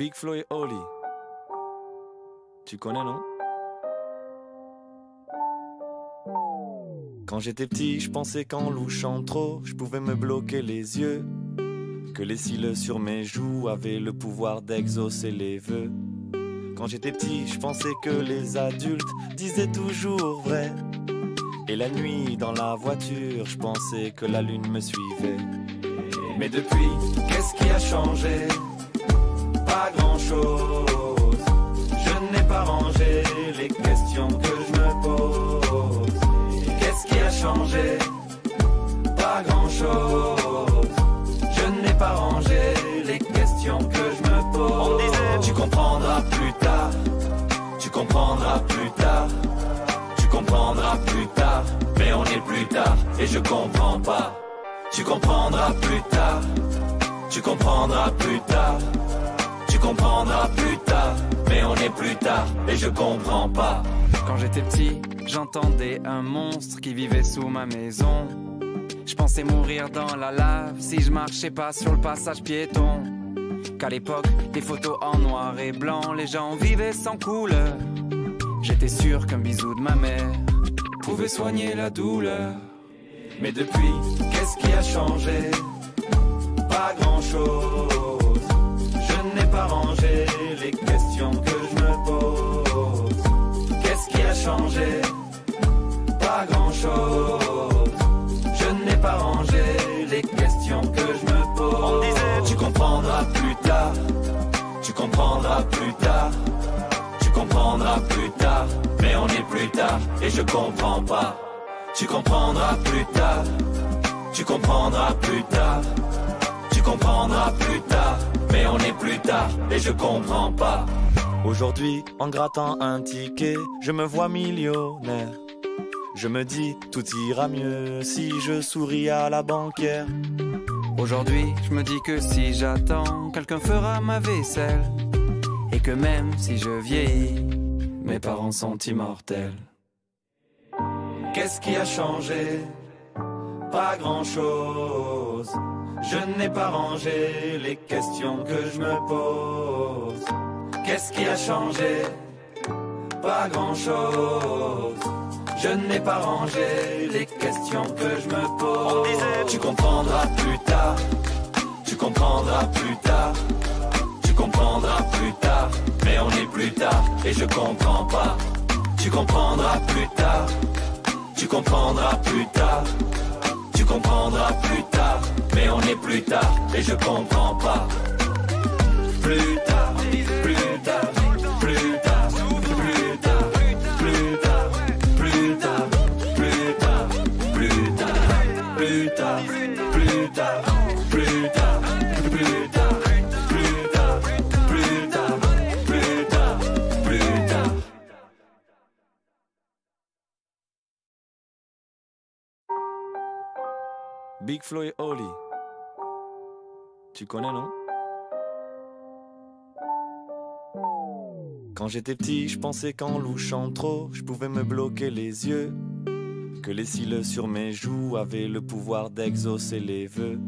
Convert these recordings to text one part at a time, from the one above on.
Big Flo et. Tu connais, non? Quand j'étais petit, je pensais qu'en louchant trop, je pouvais me bloquer les yeux. Que les cils sur mes joues avaient le pouvoir d'exaucer les vœux. Quand j'étais petit, je pensais que les adultes disaient toujours vrai. Et la nuit, dans la voiture, je pensais que la lune me suivait. Mais depuis, qu'est-ce qui a changé? Pas grand-chose. Je n'ai pas rangé les questions que je me pose. Qu'est-ce qui a changé? Pas grand-chose. Je n'ai pas rangé les questions que je me pose. On disait, tu comprendras plus tard. Tu comprendras plus tard. Tu comprendras plus tard. Mais on est plus tard et je comprends pas. Tu comprendras plus tard. Tu comprendras plus tard. Comprendras plus tard. Mais on est plus tard et je comprends pas. Quand j'étais petit, j'entendais un monstre qui vivait sous ma maison. Je pensais mourir dans la lave si je marchais pas sur le passage piéton. Qu'à l'époque, des photos en noir et blanc, les gens vivaient sans couleur. J'étais sûr qu'un bisou de ma mère pouvait soigner la douleur. Mais depuis, qu'est-ce qui a changé? Pas grand-chose. Comprendras plus tard. Tu comprendras plus tard. Mais on est plus tard et je comprends pas. Tu comprendras plus tard. Tu comprendras plus tard. Tu comprendras plus tard. Mais on est plus tard et je comprends pas. Aujourd'hui, en grattant un ticket, je me vois millionnaire. Je me dis, tout ira mieux si je souris à la banquière. Aujourd'hui, je me dis que si j'attends, quelqu'un fera ma vaisselle. Et que même si je vieillis, mes parents sont immortels. Qu'est-ce qui a changé? Pas grand-chose. Je n'ai pas rangé les questions que je me pose. Qu'est-ce qui a changé? Pas grand-chose. Je n'ai pas rangé les questions que je me pose. On disait, tu comprendras plus tard. Tu comprendras plus tard. Comprendras plus tard. Mais on est plus tard et je comprends pas. Tu comprendras plus tard. Tu comprendras plus tard. Tu comprendras plus tard. Mais on est plus tard et je comprends pas. Plus tard, Big Flo et. Tu connais, non? Quand j'étais petit, je pensais qu'en louchant trop, je pouvais me bloquer les yeux. Que les cils sur mes joues avaient le pouvoir d'exaucer les vœux.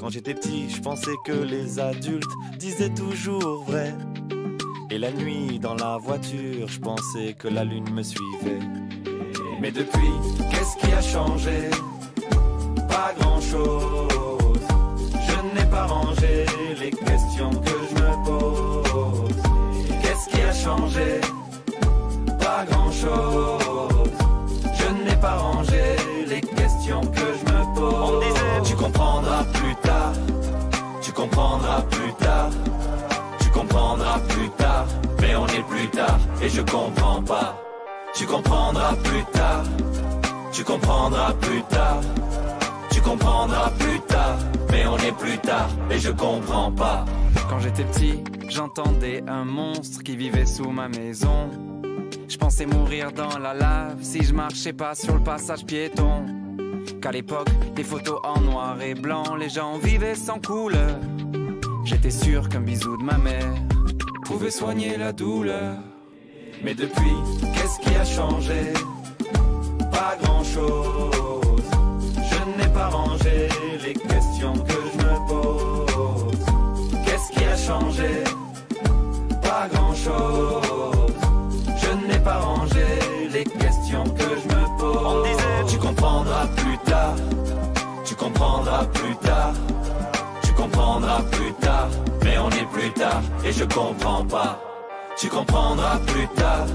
Quand j'étais petit, je pensais que les adultes disaient toujours vrai. Et la nuit, dans la voiture, je pensais que la lune me suivait. Mais depuis, qu'est-ce qui a changé? Pas grand-chose. Je n'ai pas rangé les questions que je me pose. Qu'est-ce qui a changé? Pas grand-chose. Je n'ai pas rangé les questions que je me pose. On disait, tu comprendras plus tard. Tu comprendras plus tard. Tu comprendras plus tard. Mais on est plus tard et je comprends pas. Tu comprendras plus tard. Tu comprendras plus tard. Tu comprendras plus tard. Mais on est plus tard et je comprends pas. Quand j'étais petit, j'entendais un monstre qui vivait sous ma maison. Je pensais mourir dans la lave si je marchais pas sur le passage piéton. Qu'à l'époque, des photos en noir et blanc, les gens vivaient sans couleur. J'étais sûr qu'un bisou de ma mère pouvait soigner la douleur. Mais depuis, qu'est-ce qui a changé? Pas grand-chose les questions que je me pose Qu'est-ce qui a changé? Pas grand-chose. Je n'ai pas rangé les questions que je me pose. On disait tu comprendras plus tard. Tu comprendras plus tard. Tu comprendras plus tard. Mais on est plus tard et je comprends pas. Tu comprendras plus tard.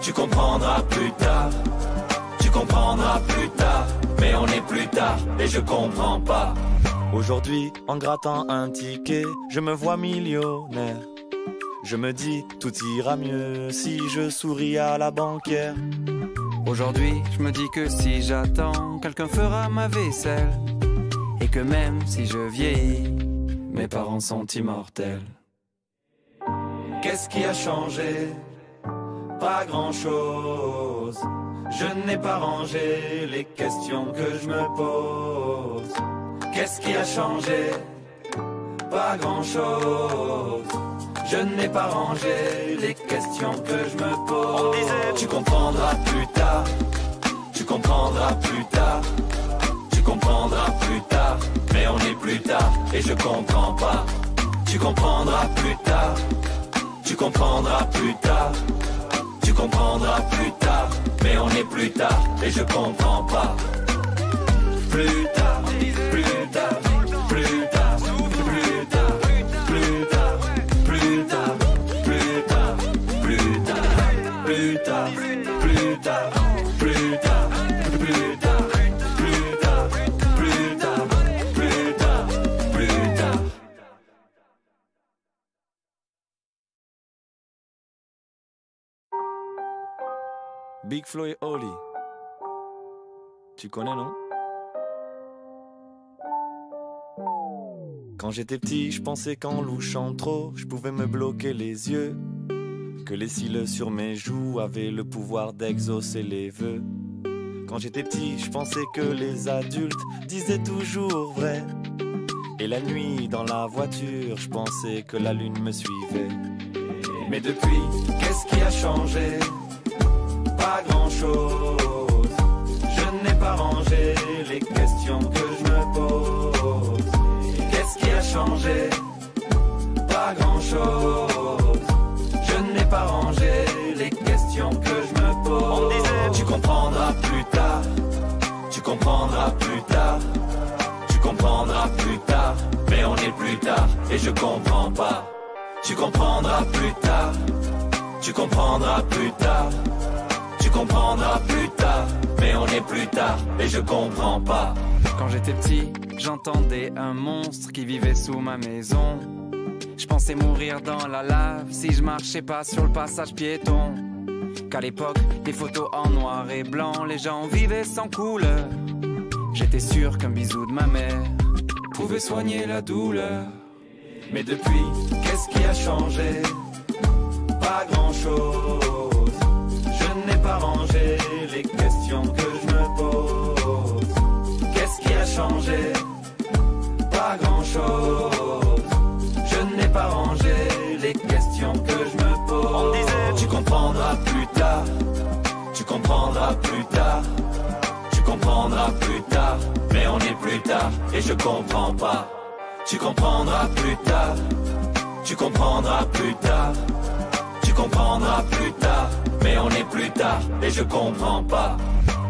Tu comprendras plus tard. Tu comprendras plus tard, mais on est plus tard et je comprends pas. Aujourd'hui, en grattant un ticket, je me vois millionnaire. Je me dis, tout ira mieux si je souris à la banquière. Aujourd'hui, je me dis que si j'attends, quelqu'un fera ma vaisselle. Et que même si je vieillis, mes parents sont immortels. Qu'est-ce qui a changé? Pas grand-chose. Je n'ai pas rangé les questions que je me pose. Qu'est-ce qui a changé? Pas grand-chose. Je n'ai pas rangé les questions que je me pose. Tu comprendras plus tard. Tu comprendras plus tard. Tu comprendras plus tard. Mais on est plus tard et je comprends pas. Tu comprendras plus tard. Tu comprendras plus tard. Tu comprendras plus tard. Mais on est plus tard et je comprends pas. Plus tard, plus tard, Big Flo et. Tu connais, non? Quand j'étais petit, je pensais qu'en louchant trop, je pouvais me bloquer les yeux. Que les cils sur mes joues avaient le pouvoir d'exaucer les vœux. Quand j'étais petit, je pensais que les adultes disaient toujours vrai. Et la nuit, dans la voiture, je pensais que la lune me suivait. Mais depuis, qu'est-ce qui a changé? Je n'ai pas rangé les questions que je me pose. Qu'est-ce qui a changé? Pas grand-chose. Je n'ai pas rangé les questions que je me pose. Tu comprendras plus tard. Tu comprendras plus tard. Tu comprendras plus tard. Mais on est plus tard et je comprends pas. Tu comprendras plus tard. Tu comprendras plus tard. Tu comprendras plus tard. Mais on est plus tard et je comprends pas. Quand j'étais petit, j'entendais un monstre qui vivait sous ma maison. Je pensais mourir dans la lave si je marchais pas sur le passage piéton. Qu'à l'époque, des photos en noir et blanc, les gens vivaient sans couleur. J'étais sûr qu'un bisou de ma mère pouvait soigner la douleur. Mais depuis, qu'est-ce qui a changé? Pas grand-chose. Pas rangé les questions que je me pose. Qu'est-ce qui a changé? Pas grand-chose. Je n'ai pas rangé les questions que je me pose. Tu comprendras plus tard. Tu comprendras plus tard. Tu comprendras plus tard. Mais on est plus tard et je comprends pas. Tu comprendras plus tard. Tu comprendras plus tard. Tu comprendras plus tard. Mais on est plus tard et je comprends pas.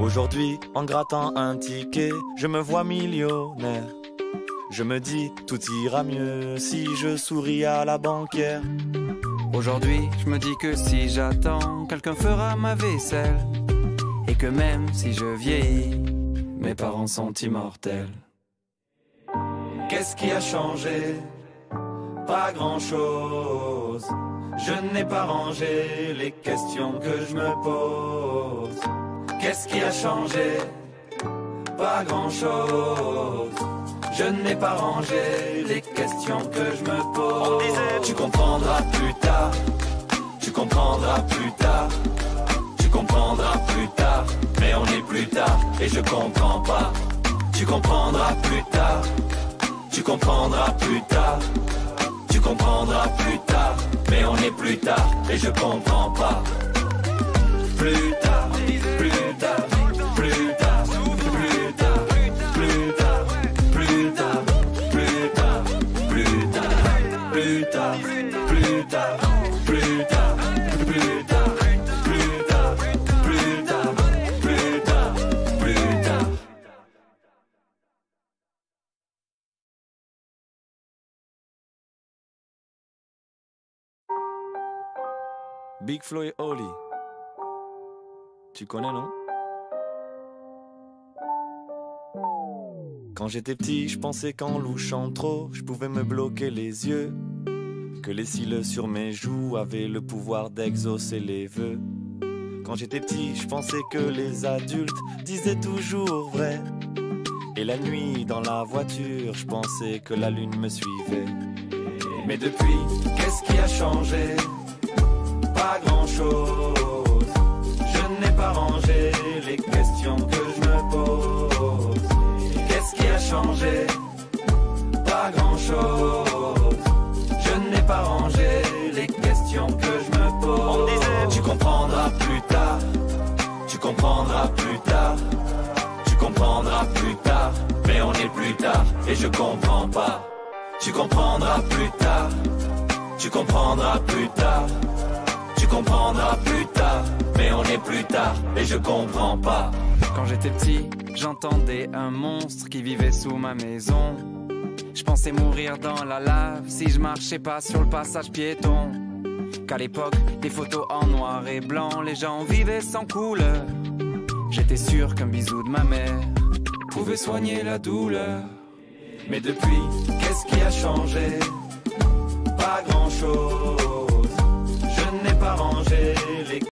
Aujourd'hui, en grattant un ticket, je me vois millionnaire. Je me dis, tout ira mieux si je souris à la banquière. Aujourd'hui, je me dis que si j'attends, quelqu'un fera ma vaisselle. Et que même si je vieillis, mes parents sont immortels. Qu'est-ce qui a changé? Pas grand-chose. Je n'ai pas rangé les questions que je me pose. Qu'est-ce qui a changé? Pas grand-chose. Je n'ai pas rangé les questions que je me pose. Tu comprendras plus tard. Tu comprendras plus tard. Tu comprendras plus tard. Mais on est plus tard et je comprends pas. Tu comprendras plus tard. Tu comprendras plus tard. Comprendras plus tard. Mais on est plus tard et je comprends pas. Plus tard, plus tard, Big Flo et. Tu connais, non? Quand j'étais petit, je pensais qu'en louchant trop, je pouvais me bloquer les yeux. Que les cils sur mes joues avaient le pouvoir d'exaucer les vœux. Quand j'étais petit, je pensais que les adultes disaient toujours vrai. Et la nuit, dans la voiture, je pensais que la lune me suivait. Mais depuis, qu'est-ce qui a changé? Pas grand-chose. Je n'ai pas rangé les questions que je me pose. Qu'est-ce qui a changé? Pas grand-chose. Je n'ai pas rangé les questions que je me pose. On disait, tu comprendras plus tard. Tu comprendras plus tard. Tu comprendras plus tard. Mais on est plus tard et je comprends pas. Tu comprendras plus tard. Tu comprendras plus tard. Tu comprendras plus tard. Mais on est plus tard et je comprends pas. Quand j'étais petit, j'entendais un monstre qui vivait sous ma maison. Je pensais mourir dans la lave si je marchais pas sur le passage piéton. Qu'à l'époque, des photos en noir et blanc, les gens vivaient sans couleur. J'étais sûr qu'un bisou de ma mère pouvait soigner la douleur. Mais depuis, qu'est-ce qui a changé? Pas grand-chose. Pas rangé